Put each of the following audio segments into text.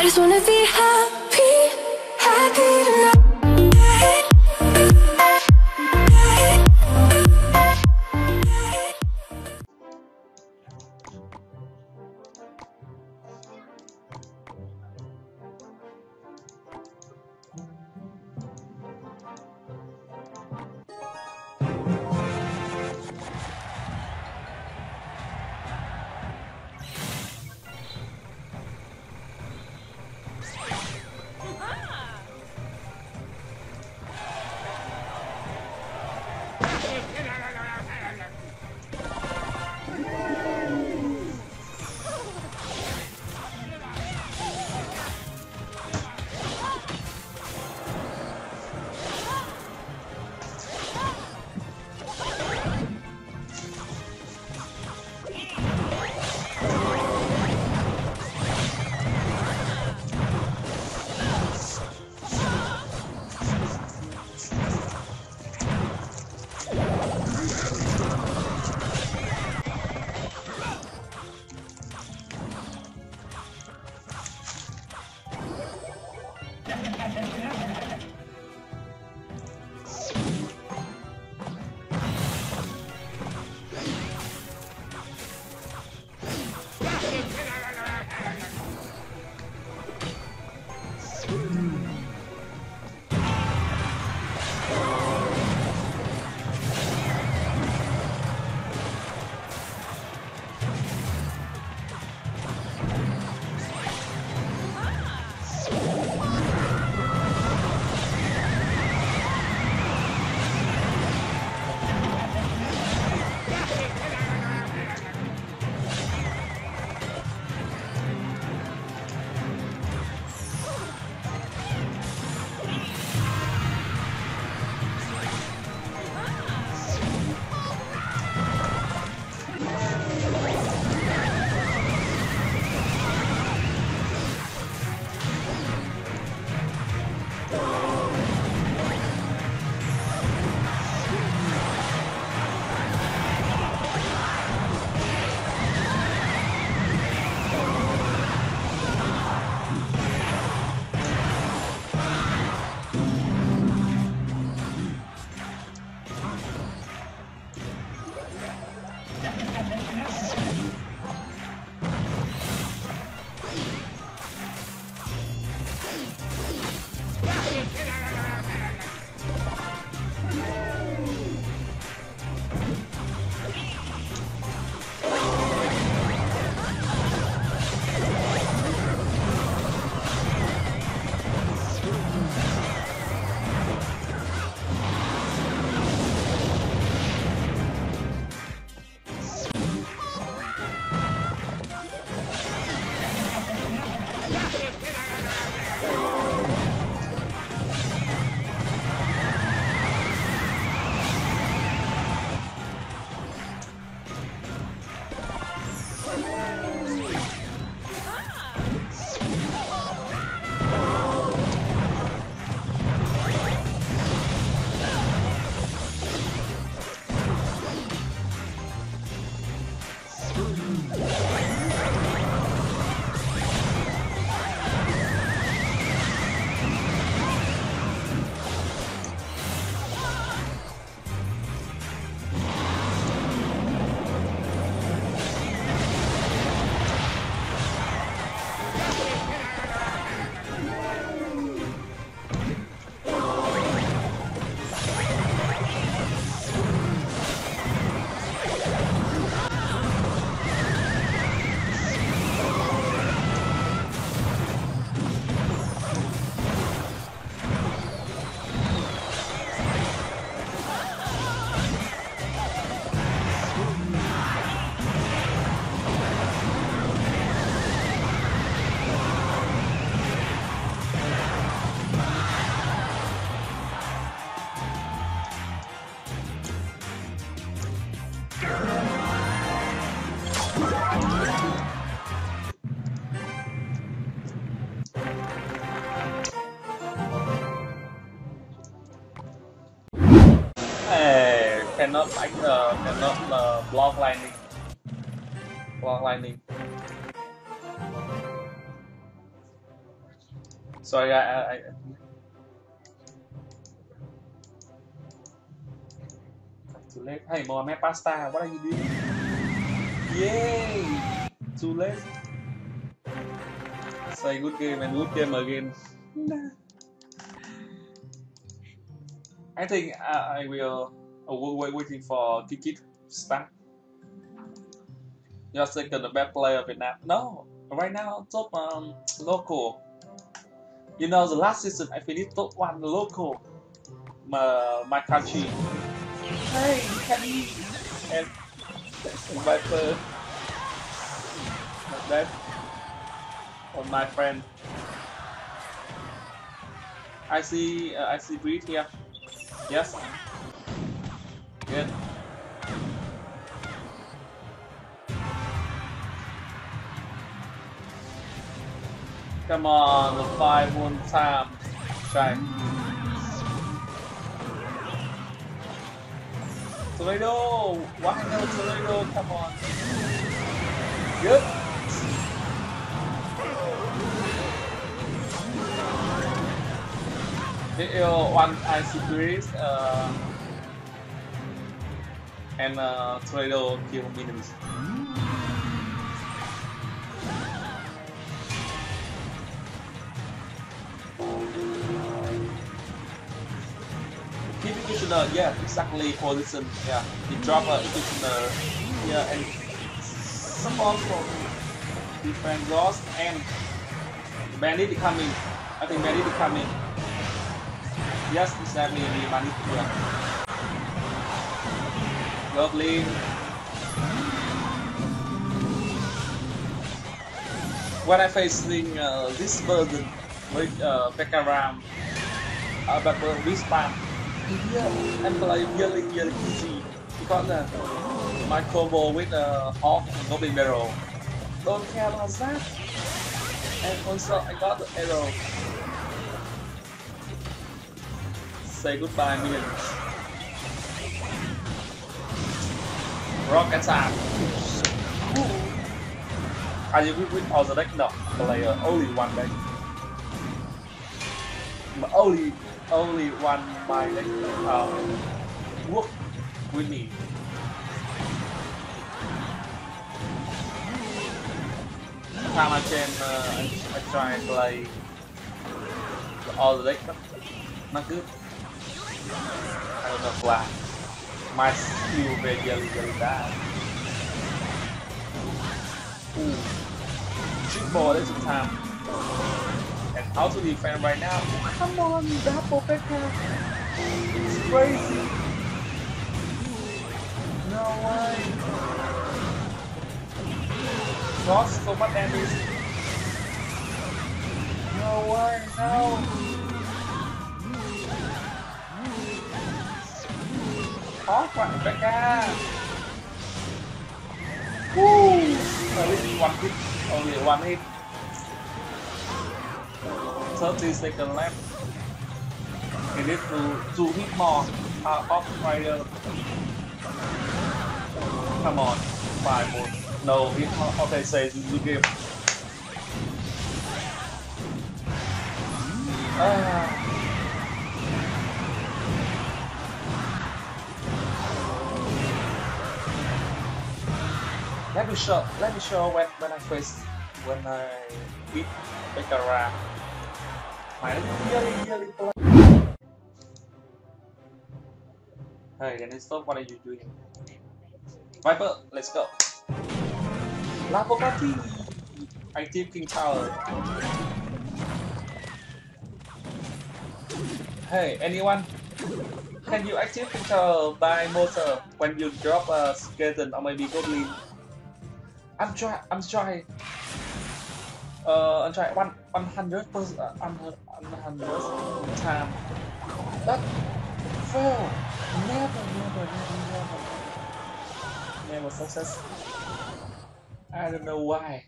I just wanna be happy, cannot like uh, cannot uh, block lightning. Block lightning. Sorry, I, I, I too late. Hey, Mohamed Pasta, what are you doing? Yay! Too late. Say good game and good game again. I think I, I will wait, waiting for Kikit start. You're second the best player of Vietnam. No, right now top um, local. You know the last season I finished top one local. My, my country. Hey, Kenny and Viiper. Like that. Or my friend. I see. Uh, I see breed here. Yes. Good. Come on, the five one time. Try. Toledo! Why no Toledo? Come on. Good. Uh, one ice Breeze uh, and uh, Toledo kill minions. Keep Kitchener, uh, yeah, exactly position, um, yeah. He drop a Kitchener, uh, yeah, and support from defense loss and Bandit coming. I think Bandit coming. Yes, exactly, the Bandit, yeah. Lovely. When I facing uh, this version with uh, PEKKA uh, but uh, this spam, yeah, I'm play really really easy because uh, my combo with uh, Hog and Goblin Barrel. Don't care about that. And also I got the arrow. Say goodbye minions. Rock attack. Are you with, all the deck? No, player only one deck. But only only one my deck uh, work with me. Time I can uh, I, I try and play all the deck, not good. I don't know why. My skill really bad. Ooh. Shoot ball this time. And how to defend right now? Come on, double PEKKA. It's crazy. No way. Lost so much damage. No way, no. Khó quá PEKKA. Woo! At least one hit. Only one hit. 30 seconds left. We need to two hit more uh, off rider. Come on, five more. No hit. Okay, say you give. Ah. Me show. Let me show when when I first when I beat Bekara. My really really play. Hey, Dennis, stop. What are you doing? Viiper, let's go. Lapo party. Active King Tower. Hey, anyone? Can you active King uh, Tower by motor when you drop a skeleton or maybe goblin? I'm try. I'm trying. Uh, I'm trying one one hundred percent. One hundred time. That fail. Never, never, never, never. Never success. I don't know why.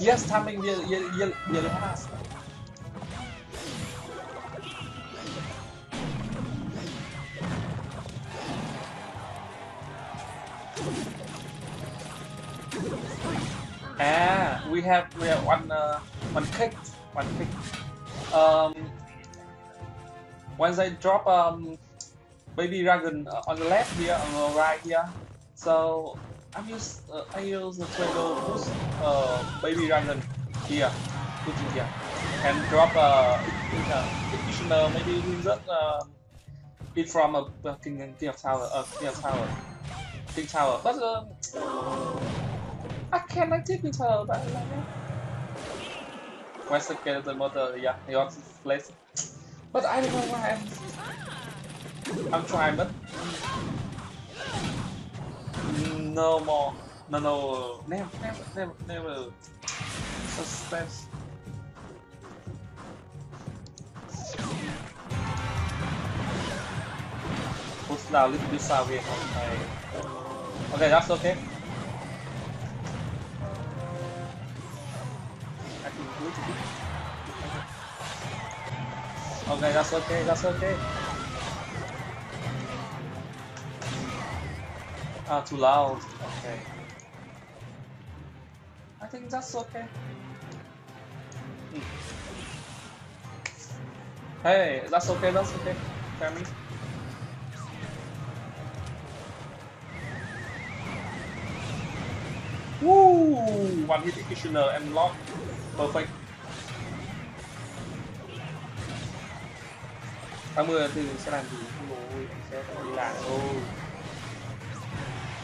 Yes, timing really, really, really, really we have we have one uh, one kick one kick. Um, once I drop um, baby dragon uh, on the left here, on the right here, so I'm use uh, I use the turtle boost uh, baby dragon here, put it here, and drop uh, additional maybe wizard uh, it from a uh, king king of tower, uh, king of tower, king tower, but uh, I can like take king tower, but. Where's the skeleton motor? Yeah, he wants to place. But I don't know why I'm. I'm trying, but. No more. No, no. Never, never, never, never. Suspense. Push down a little bit south here. Okay. Okay, that's okay. Okay, that's okay, that's okay. Ah, too loud. Okay. I think that's okay. Hmm. Hey, that's okay, that's okay. Me. Woo! One hit additional and lock. Perfect. 80 thì sẽ làm gì? Ôi, anh sẽ đi làm thôi.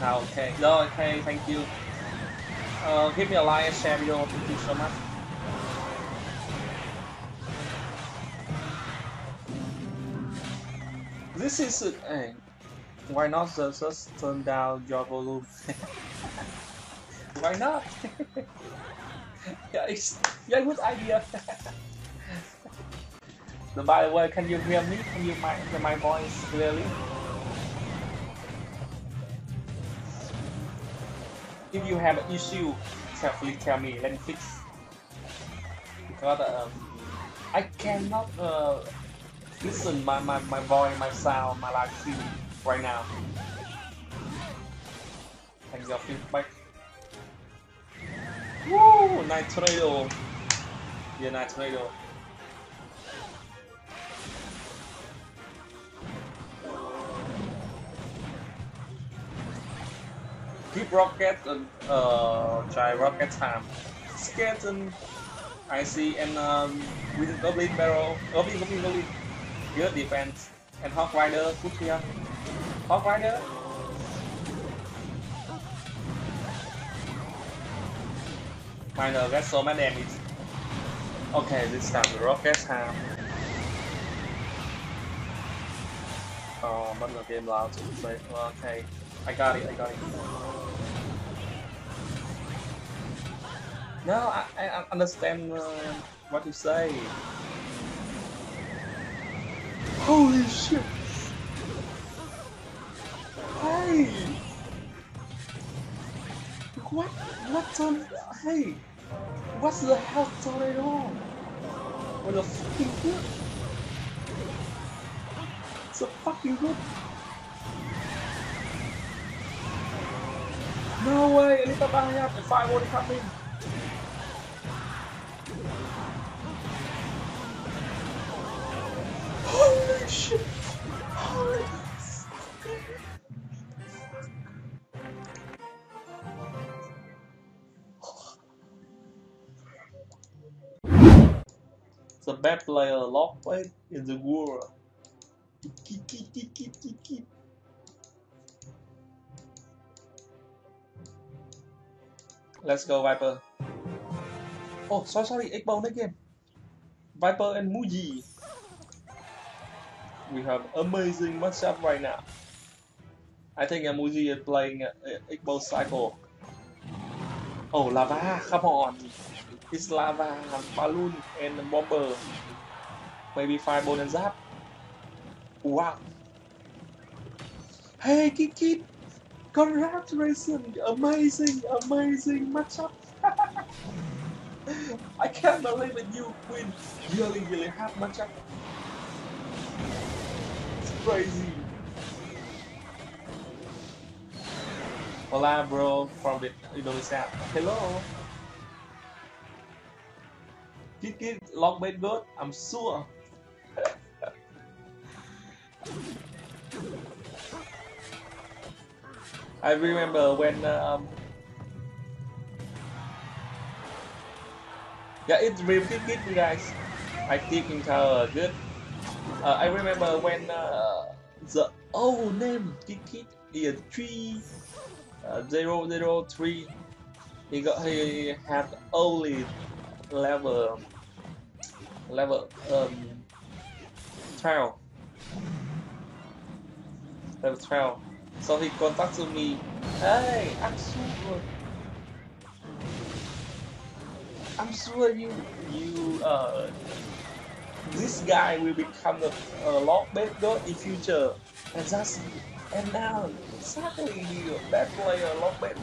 Nào, ok. Rồi, ok, thank you. Uh, give me a like and share video. Thank you so much. This is it. Hey, why not just, just turn down your volume? why not? yeah, it's yeah, good idea. so by the way, can you hear me? Can you my hear my voice clearly? If you have an issue, carefully tell me. Let me fix. Because um, I cannot uh, listen my, my, my voice, my sound, my live stream right now. Thank your feedback. Woo! Nice tornado. Yeah, nice tornado. Keep rocket and uh, try rocket time. Skeleton, I see, and um, with goblin barrel, goblin, goblin, goblin. Good defense. And Hog Rider, put here. Hog Rider. Miner get so much damage. Okay, this time the rocket time. Oh, but the game loud to play. Okay, I got it, I got it. No, I, I understand uh, what you say. Holy shit! Hey! What? What's on? Hey! What's the hell going on? What the fucking good? It's a fucking good. No way! Elita Bahaya, the firework coming. Holy The best player lock play in the world. Let's go Viiper. Oh, sorry, sorry, again. Viiper and Muji. we have amazing matchup right now. I think Amuji is playing uh, Igbo Cycle. Oh, Lava, come on. It's Lava, Balloon, and Bomber. Maybe Fireball and Zap. Wow. Hey, Kid Kid! Congratulations! Amazing, amazing matchup! I can't believe it, you win. Really, really hard matchup. It's crazy. Hola, bro, from the Indonesia. Hello. Kid Kid long bed good. I'm sure. I remember when um, yeah, it's real Kid Kid, you guys. I keep in tower good. Uh, I remember when uh, the old name Kid is three uh, zero zero three. He got he had only level level um 12 level 12 so he contacted me. Hey i'm sure i'm sure you you uh this guy will become a, a lot better in future. And that's and now suddenly a bad player a lot better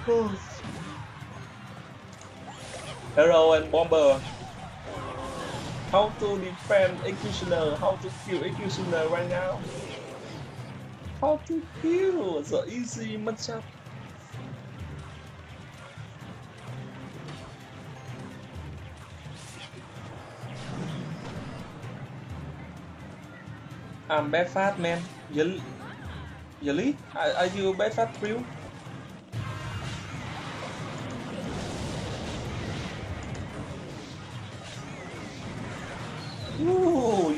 Hero and Bomber. How to defend Executioner, how to kill Executioner right now. How to kill the easy matchup. I'm bad fat man. Yali? Yali? Are, you bad fat too?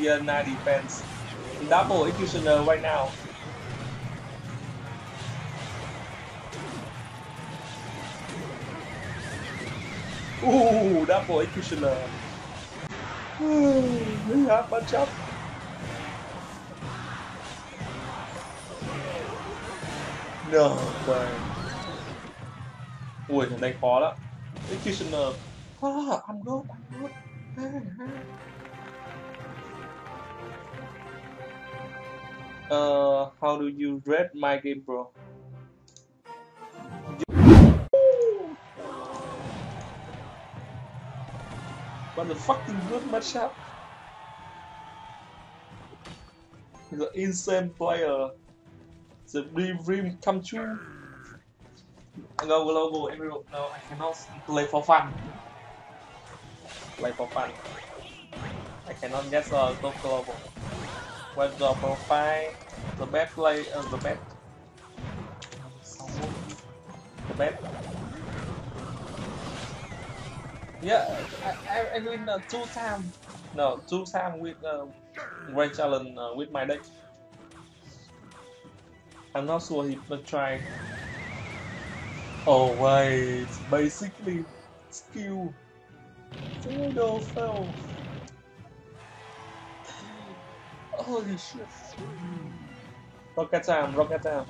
Ooh, yeah, 9 defense. Double executioner right now. Ooh, double executioner. Ooh, yeah, bunch up. No way. Ui, thằng này khó lắm. Executioner. Ah, I'm good, I'm good. Uh, how do you rate my game, bro? What the fucking good matchup. He's an insane player. The dream dream come true. Go global, everyone. No, I cannot play for fun. Play for fun. I cannot get uh, go global. What's the profile, the play, uh, the best, the best. Yeah, I, I, win uh, two times. No, two times with uh, Grand Challenge uh, with my deck. I'm not sure he try. Oh wait, basically skill. Tornado fell. Holy shit. Rocket time, rocket time.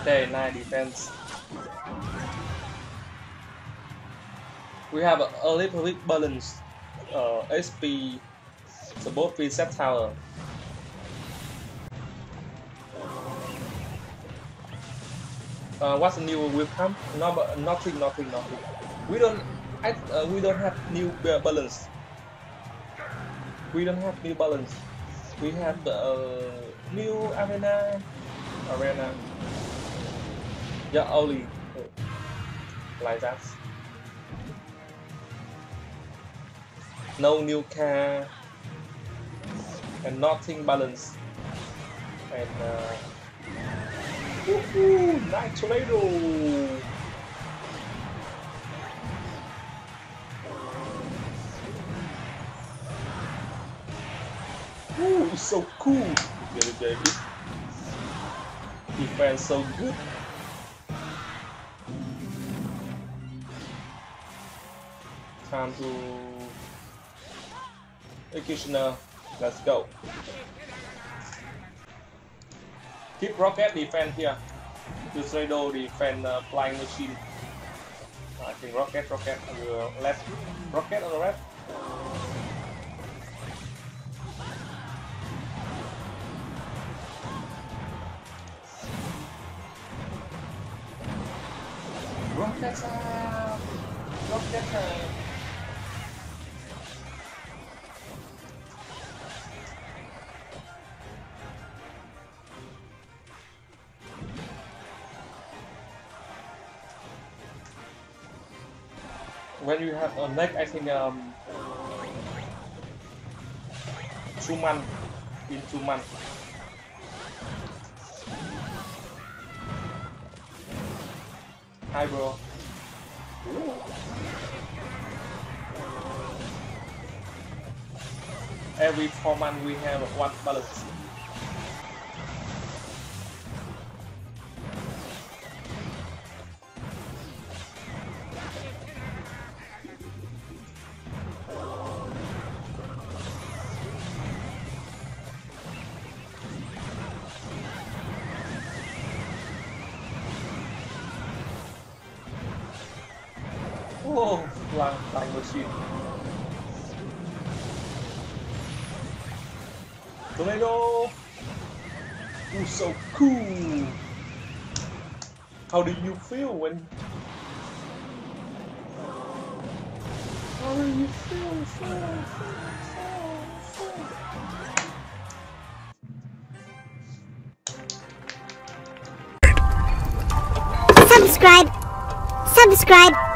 Okay, 9 defense. We have a, a little bit balance. Uh, SP support reset tower. Uh, what's new will come? No, nothing, nothing, nothing. We don't, I, uh, we don't have new uh, balance. We don't have new balance. We have the uh, new arena, arena. Yeah, only like that. No new car and nothing balance. And uh, Ooh, nice tornado. Ooh, so cool. Defense so good. Time to executioner. Let's go. Keep rocket defense here. Use radio defend uh, flying machine. I think rocket, rocket on the left. Rocket on the left. A neck, I think um, two months in two months. Hi, bro. Every four months we have one balance. Oh, flying machine. Tornado! Ooh, so cool! How did you feel when... How do you feel? feel, feel, feel, feel? subscribe, subscribe.